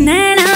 ನಣ